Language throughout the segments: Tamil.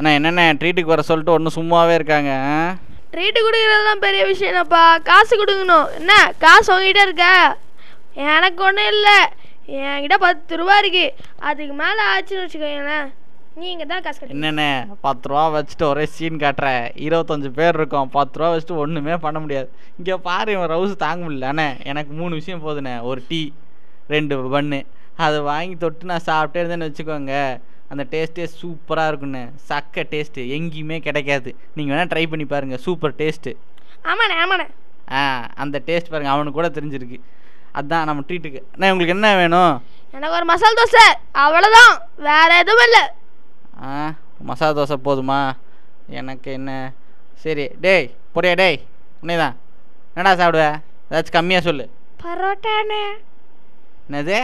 அண்ணா என்னண்ணே ட்ரீட்டுக்கு வர சொல்லிட்டு ஒன்றும் சும்மாவே இருக்காங்க? ட்ரீட்டு கொடுக்குறதுலாம் பெரிய விஷயம்ப்பா காசு கொடுக்கணும். என்ன? காசு உங்ககிட்ட இருக்க? எனக்கு ஒன்றும் இல்லை. என்கிட்ட பத்து ரூபா இருக்கு. அதுக்கு மேலே ஆச்சுன்னு வச்சுக்கோங்களேன். நீங்கள் தான் காசு என்னண்ணே பத்து ரூபா வச்சுட்டு ஒரே சீன் காட்டுற. இருபத்தஞ்சு பேர் இருக்கோம். பத்து ரூபா வச்சுட்டு ஒன்றுமே பண்ண முடியாது. இங்கே பாரு இவன் ரவுஸ் தாங்க முடியல. அண்ணே எனக்கு மூணு விஷயம் போதுண்ணே. ஒரு டீ ரெண்டு பன்னு அதை வாங்கி தொட்டு நான் சாப்பிட்டே இருந்தேன்னு வச்சுக்கோங்க. அந்த டேஸ்ட்டே சூப்பராக இருக்குண்ணே. சக்க டேஸ்ட்டு. எங்கேயுமே கிடைக்காது. நீங்கள் வேணால் ட்ரை பண்ணி பாருங்கள் சூப்பர் டேஸ்ட்டு. ஆமாண்ணே ஆமாண்ணே. ஆ அந்த டேஸ்ட் பாருங்கள் அவனுக்கு கூட தெரிஞ்சிருக்கு. அதான் நம்ம ட்ரீட்டுக்கு அண்ணே உங்களுக்கு என்ன வேணும்? எனக்கு ஒரு மசால் தோசை. அவ்வளோதான் வேற எதுவும் இல்லை. ஆ மசாலா தோசை போதுமா? எனக்கு என்ன? சரி டேய் பொரியா டேய் உன்னே தான் என்னடா சாப்பிடுவ? ஏதாச்சும் கம்மியாக சொல்லு. பரோட்டாண்ணே. என்னது?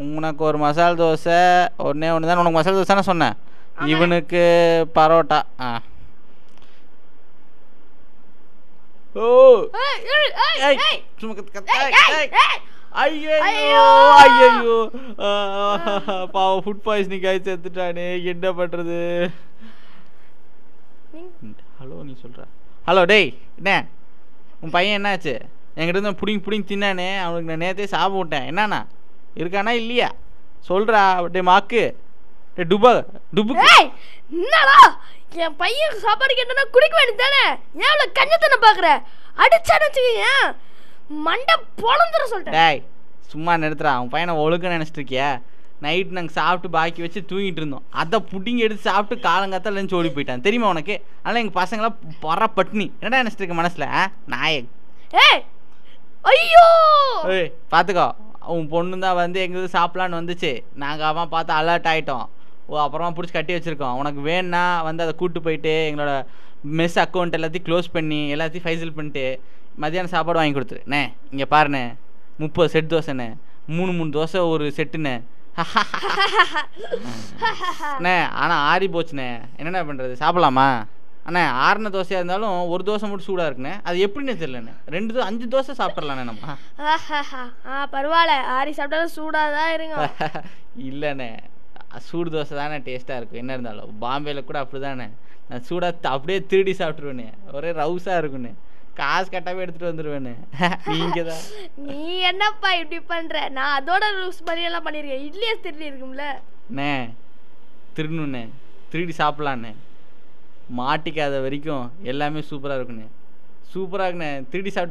உனக்கு ஒரு மசாலா தோசை ஒன்றே ஒன்று தான் உனக்கு மசாலா தோசை தானே சொன்னேன் இவனுக்கு பரோட்டா. ஆ. ஓ. ஐயோ ஐயோ. பாவம் ஃபுட் பாய்சனிங் ஆகி செத்துட்டானே என்ன பண்றது? நீ- ஹலோ நீ சொல்ற. ஹலோ டேய் என்ன? உன் பையன் என்னாச்சு? என்கிட்ட இருந்து புடிங்கி புடிங்கி தின்னானே. அவனுக்கு நான் நேத்தே சாப்பிட விட்டேன். என்னண்ணா? இருக்கானா இல்லையா? சொல்றா டே மாக்கு. டே டுபா ஏய் என்னடா என் பையன் சாப்பாடு கேட்டனா குடிக்க வேண்டியது தானே? ஏன் இவ்வளோ கஞ்சத்தனை பார்க்குற அடிச்சான்னு வச்சுக்கோங்க. மண்டை பொழந்துட சொல்லிட்டேன். டேய் சும்மா நிறுத்துறா அவன் பையனை ஒழுக்க நினச்சிட்டு இருக்கியா? நைட் நாங்கள் சாப்பிட்டு பாக்கி வச்சு தூங்கிட்டு இருந்தோம். அதை புட்டிங்க எடுத்து சாப்பிட்டு காலங்காத்தால லஞ்ச் ஓடி போயிட்டான். தெரியுமா உனக்கு? அதனால் எங்கள் பசங்களாம் பற பட்னி. என்னடா நினச்சிட்டு இருக்க மனசில் நாயக் ஏய் ஐயோ! ஏய் பார்த்துக்கோ உன் பொண்ணு தான் வந்து எங்களுக்கு சாப்பிட்லான்னு வந்துச்சு. நாங்கள் அவன் பார்த்து அலர்ட் ஆகிட்டோம் ஓ அப்புறமா பிடிச்சி கட்டி வச்சுருக்கோம். உனக்கு வேணும்னா வந்து அதை கூட்டு போயிட்டு எங்களோட மெஸ் அக்கௌண்ட் எல்லாத்தையும் க்ளோஸ் பண்ணி எல்லாத்தையும் ஃபைசல் பண்ணிட்டு மதியானம் சாப்பாடு வாங்கி கொடுத்துரு. அண்ணே இங்கே பாருண்ணே. முப்பது செட் தோசைண்ணே. மூணு மூணு தோசை ஒரு செட்டுண்ணே அண்ணே ஆனால் ஆறி போச்சுண்ணே. என்னண்ணே பண்ணுறது சாப்பிட்லாமா? அண்ணே ஆறின தோசையாக இருந்தாலும் ஒரு தோசை மட்டும் சூடாக இருக்குண்ணே. அது எப்படின்னு தெரியலண்ணே. ரெண்டு தோ அஞ்சு தோசை சாப்பிட்றலாண்ணே நம்ம. ஆ. பரவாயில்ல. ஆரி சாப்பிட்டாலும் சூடாக தான் இருங்க. இல்லைண்ணே. சூடு தோசை தானே டேஸ்ட்டாக இருக்கும். என்ன இருந்தாலும். பாம்பேல கூட அப்படி தானே நான் சூடாக அப்படியே திருடி சாப்பிட்ருவேனே ஒரே ரவுஸாக இருக்குண்ணே. காசு கட்டாவே எடுத்துகிட்டு வந்துடுவேண்ணே நீங்கள் தான் நீ என்னப்பா இப்படி பண்ற? நான் அதோட ரூஸ் பண்ணி எல்லாம் பண்ணிருக்கேன் இட்லியே திருடி இருக்கும்ல. அண்ணே திருடணுண்ணே. திருடி சாப்பிட்லாண்ணே. மாட்டிக்காத வரைக்கும் எல்லாமே சூப்பராக இருக்குண்ணே. சூப்பராக இருக்குண்ணே. திருடி சாப்பிட்டு